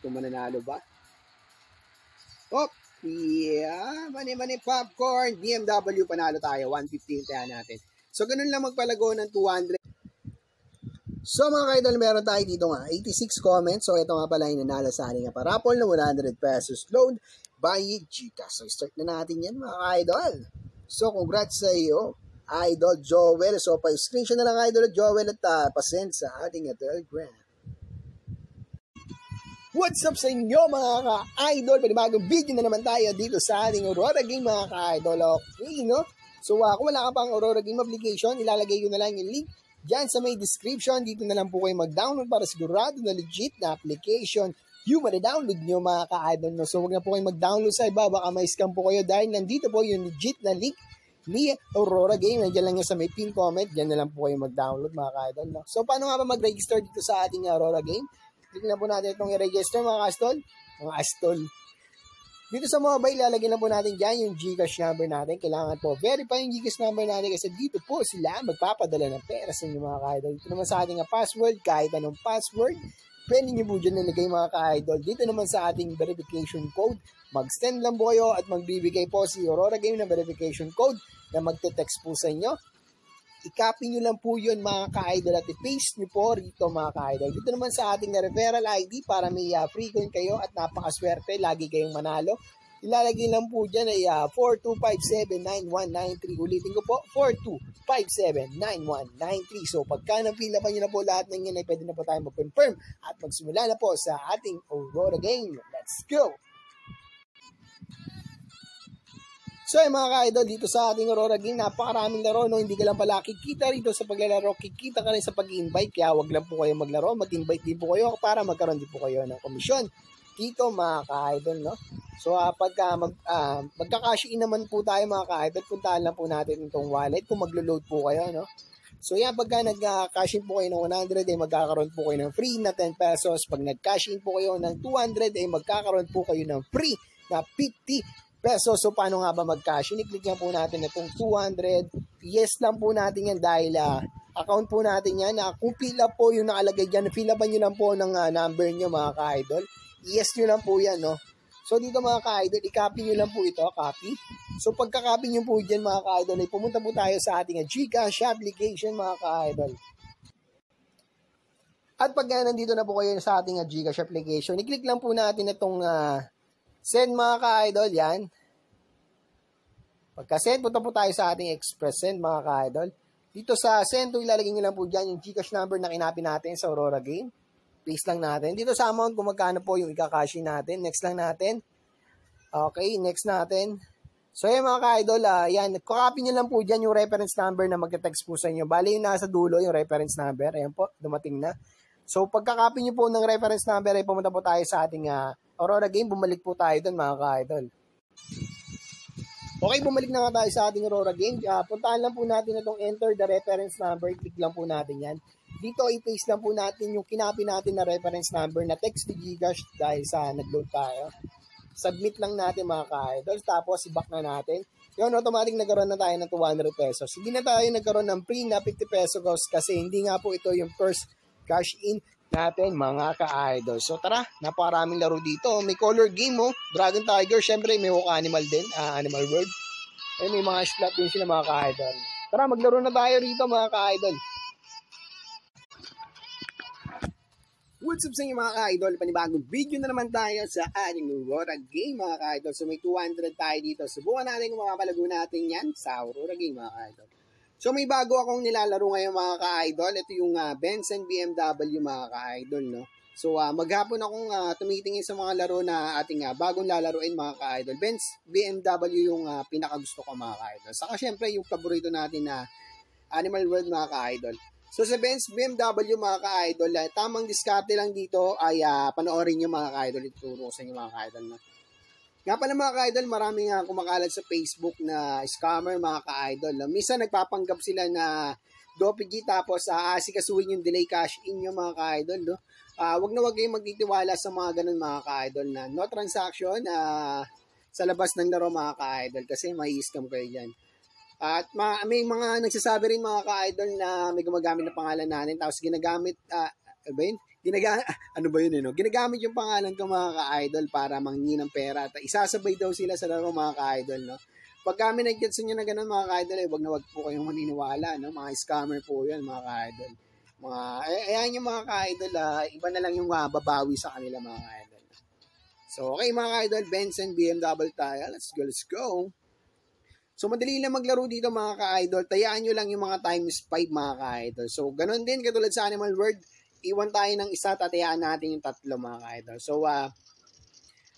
Kung mananalo ba? Oh, yeah. Mani-mani popcorn. BMW panalo tayo. 115 kaya natin. So, ganun lang magpalago ng 200. So mga kaidol, meron tayo dito nga 86 comments. So ito nga pala yung nanalo sa ating parapol na 100 pesos load by Gcash. So start na natin yan mga kaidol. So congrats sa iyo, Idol Joel. So pa-screenshot na lang Idol Joel at uh, pasend sa ating Telegram. What's up sa inyo mga ka-idol? Panibagong video na naman tayo dito sa ating Aurora Game mga ka-idol. Okay, no? So uh, kung wala ka pang Aurora Game application, ilalagay ko na lang yung link dyan sa may description. Dito na lang po kayo mag-download para sigurado na legit na application yung ma-download nyo mga ka-idol. No? So huwag na po kayo mag-download sa iba, baka may scam po kayo dahil nandito po yung legit na link ni Aurora Game. Nandiyan lang yung sa may pin comment. Diyan na lang po kayo mag-download mga ka-idol. No? So paano nga ba mag-register dito sa ating Aurora Game? Na po natin itong i-register mga kastol. Mga astol. Dito sa mobile, lalagyan na po natin dyan yung Gcash number natin. Kailangan po verify yung Gcash number natin kasi dito po sila magpapadala ng pera sa inyo mga ka-idol. Dito naman sa ating password, kahit anong password, pwede nyo po dyan nilagay mga ka-idol. Dito naman sa ating verification code, mag-send lang po kayo at magbibigay po si Aurora Game ng verification code na magte-text po sa inyo i-copy nyo lang po yun mga ka-idol at i-paste nyo po rito mga ka-idol. Dito naman sa ating referral ID para may uh, free coin kayo at napakaswerte, lagi kayong manalo. Ilalagay lang po dyan ay uh, 42579193. Ulitin ko po, 42579193. So pagka napila pa nyo na po lahat ng yan ay pwede na po tayo mag-confirm at magsimula na po sa ating Aurora game. Let's go! So ay mga ka-idol, dito sa ating Aurora game, napakaraming laro, no? hindi ka lang pala kikita rito sa paglalaro, kikita ka rin sa pag-invite, kaya wag lang po kayo maglaro, mag-invite din po kayo para magkaroon din po kayo ng komisyon. Dito mga ka-idol, no? So uh, pagka mag, uh, magka-cash in naman po tayo mga ka-idol, puntahan lang po natin itong wallet kung maglo-load po kayo, no? So yan, pagka nag-cash in po kayo ng 100, ay magkakaroon po kayo ng free na 10 pesos. Pag nag-cash in po kayo ng 200, ay magkakaroon po kayo ng free na 50 pesos. So, paano nga ba mag-cash? I-click nga po natin itong 200. Yes lang po natin yan dahil uh, account po natin yan. Uh, kung fill po yung nakalagay dyan, fill upan nyo lang po ng uh, number nyo mga ka-idol. Yes nyo lang po yan, no? So, dito mga ka-idol, i-copy nyo lang po ito, copy. So, pagka-copy nyo po dyan mga ka-idol, ay pumunta po tayo sa ating Gcash application mga ka-idol. At pag nandito na po kayo sa ating Gcash application, i-click lang po natin itong uh, Send mga ka-idol, yan. Pagka send, punta po tayo sa ating express send mga ka-idol. Dito sa send, ilalagay nyo lang po dyan yung Gcash number na kinapin natin sa Aurora Game. Paste lang natin. Dito sa amount, kung magkano po yung ikakashi natin. Next lang natin. Okay, next natin. So yan mga ka-idol, uh, yan, copy nyo lang po dyan yung reference number na magte-text po sa inyo. Bali yung nasa dulo, yung reference number. Ayan po, dumating na. So pagka-copy nyo po ng reference number, ay pumunta po tayo sa ating uh, Aurora game, bumalik po tayo doon mga ka-idol. Okay, bumalik na nga tayo sa ating Aurora game. Uh, puntahan lang po natin itong enter the reference number. Click lang po natin yan. Dito, i-paste lang po natin yung kinapi natin na reference number na text to Gcash dahil sa nag-load tayo. Submit lang natin mga ka-idol. Tapos, i-back na natin. Yun, automatic nagkaroon na tayo ng 200 pesos. Hindi na tayo nagkaroon ng free na 50 pesos kasi hindi nga po ito yung first cash in natin mga ka-idol. So tara, napakaraming laro dito. May color game oh. Dragon Tiger, syempre may hook animal din, uh, animal world. Eh may mga slot din sila mga ka-idol. Tara, maglaro na tayo rito mga ka-idol. What's up sa inyo mga ka-idol? Panibagong video na naman tayo sa ating Aurora Game mga ka-idol. So may 200 tayo dito. Subukan natin kung makapalago natin yan sa Aurora Game mga ka-idol. So may bago akong nilalaro ngayon mga ka-idol. Ito yung uh, Benson BMW mga ka-idol. No? So uh, maghapon akong uh, tumitingin sa mga laro na ating uh, bagong lalaruin mga ka-idol. Benz BMW yung uh, pinakagusto ko mga ka-idol. Saka syempre yung paborito natin na Animal World mga ka-idol. So sa Benz BMW mga ka-idol, uh, tamang diskarte lang dito ay uh, panoorin nyo mga ka-idol. Ituro sa inyo mga ka-idol. No? Nga pala mga ka-idol, marami nga kumakalat sa Facebook na scammer mga ka-idol. Minsan nagpapanggap sila na DOPG tapos uh, asikasuhin yung delay cash in yung mga ka-idol. No? Uh, wag na wag kayong magtitiwala sa mga ganun mga ka-idol na no transaction uh, sa labas ng laro mga ka-idol kasi may scam kayo dyan. At ma- may mga nagsasabi rin mga ka-idol na may gumagamit na pangalan natin tapos ginagamit, uh, ba yun? Ginaga ano ba yun eh, no? Ginagamit yung pangalan ko mga ka-idol para manghingi ng pera at isasabay daw sila sa laro mga ka-idol, no? Pag kami nag-gets nyo na ganun mga ka-idol, eh, wag na wag po kayong maniniwala, no? Mga scammer po yun mga ka-idol. Mga, ay, ayan yung mga ka-idol, ah, iba na lang yung uh, babawi sa kanila mga ka-idol. So, okay mga ka-idol, Benson, BMW tayo. Let's go, let's go. So, madali lang maglaro dito mga ka-idol. Tayaan nyo lang yung mga times 5 mga ka-idol. So, ganun din, katulad sa Animal World, iwan tayo ng isa, tatayaan natin yung tatlo mga ka-idol. So, uh,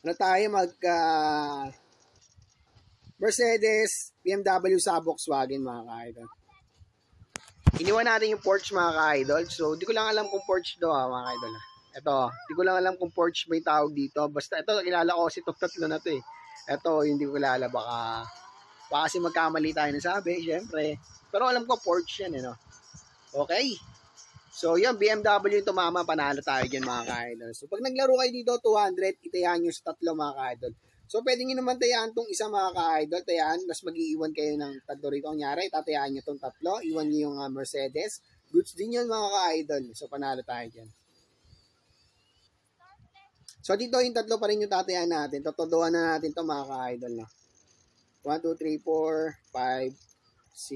ano tayo mag, uh, Mercedes, BMW sa Volkswagen mga ka-idol. Iniwan natin yung Porsche mga ka-idol. So, di ko lang alam kung Porsche do ha, mga ka-idol. Ito, di ko lang alam kung Porsche may tawag dito. Basta ito, kilala ko itong tatlo na to eh. Ito, hindi ko kilala. Baka Baka kasi magkamali tayo ng sabi, syempre. Pero alam ko, Porsche yan, eh, no? Okay. So, yan, BMW yung tumama, panalo tayo dyan, mga ka-idol. So, pag naglaro kayo dito, 200, itayahan nyo sa tatlo, mga ka-idol. So, pwede nyo naman tayaan tong isa, mga ka-idol. Tayaan, mas mag-iiwan kayo ng tatlo rito. Kunyari, tatayaan nyo tong tatlo. Iwan nyo yung uh, Mercedes. Goods din yun, mga ka-idol. So, panalo tayo dyan. So, dito yung tatlo pa rin yung tatayaan natin. Totodoan na natin to mga ka-idol, no? 1, 2, 3, 4, 5,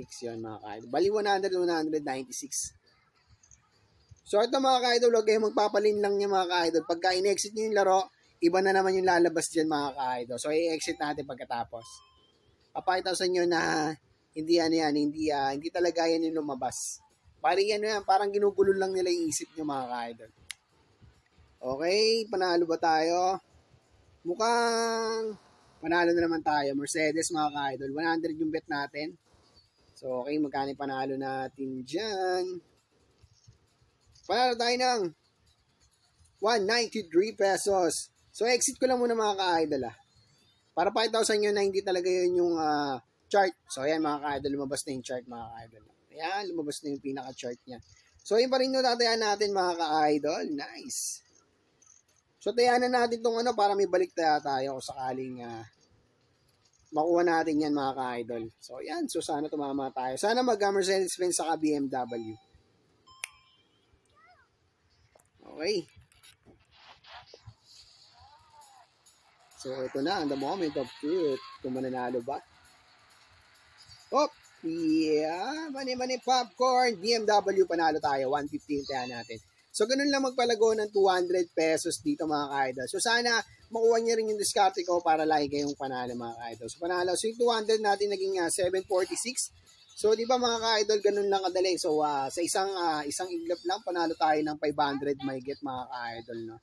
6 yan mga ka-idol. Bali 100, 196. So ito mga ka-idol, huwag kayong magpapalin lang niya mga ka-idol. Pagka in-exit niyo yung laro, iba na naman yung lalabas dyan mga ka-idol. So i-exit natin pagkatapos. Papakita sa inyo na hindi yan yan, hindi, uh, hindi talaga yan yung lumabas. Parang yan yan, parang ginugulo lang nila yung isip nyo mga ka-idol. Okay, panalo ba tayo? Mukhang Panalo na naman tayo. Mercedes mga ka-idol. 100 yung bet natin. So, okay. Magkano panalo natin dyan? Panalo tayo ng 193 pesos. So, exit ko lang muna mga ka-idol ah. Para pakita ko sa inyo na hindi talaga yun yung uh, chart. So, ayan mga ka-idol. Lumabas na yung chart mga ka-idol. Ayan, lumabas na yung pinaka-chart niya. So, yun pa rin yung tatayaan natin mga ka-idol. Nice. So, tayanan natin itong ano para may balik tayo tayo kung sakaling uh, makuha natin yan mga ka-idol. So, yan. So, sana tumama tayo. Sana mag-Mercedes-Benz saka BMW. Okay. So, ito na. The moment of truth. Kung mananalo ba? Oh, yeah. Mani-mani popcorn. BMW panalo tayo. 115 tayo natin. So, ganun lang magpalago ng 200 pesos dito mga ka-idol. So, sana makuha niya rin yung diskarte ko para lagi kayong panalo mga ka-idol. So, panalo. So, yung 200 natin naging uh, ah, 746. So, di ba mga ka-idol, ganun lang kadali. So, uh, sa isang uh, isang iglap lang, panalo tayo ng 500 may get mga ka-idol. No?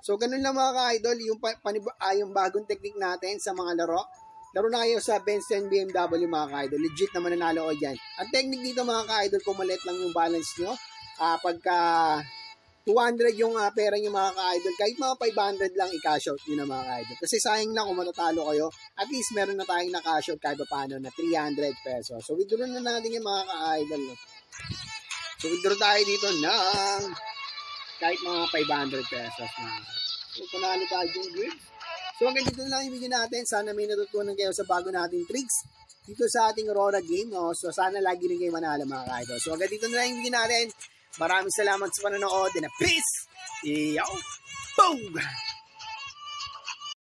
So, ganun lang mga ka-idol, yung, panib- uh, yung bagong technique natin sa mga laro. Laro na kayo sa Benz 10 BMW mga ka-idol. Legit na mananalo ko dyan. Ang technique dito mga ka-idol, kung lang yung balance nyo, uh, pagka 200 yung uh, pera nyo mga ka-idol. Kahit mga 500 lang i-cash out nyo na mga ka-idol. Kasi sayang lang kung matatalo kayo. At least meron na tayong na-cash out kahit paano na 300 pesos. So withdraw na natin yung mga ka-idol. So withdraw tayo dito ng kahit mga 500 pesos na. So panalo tayo yung good. So hanggang dito na lang yung video natin. Sana may natutunan kayo sa bago nating tricks dito sa ating Aurora game. No? So sana lagi rin kayo manalo mga ka-idol. So hanggang dito na lang yung video natin. Maraming salamat sa panonood and peace! Yo! Boom!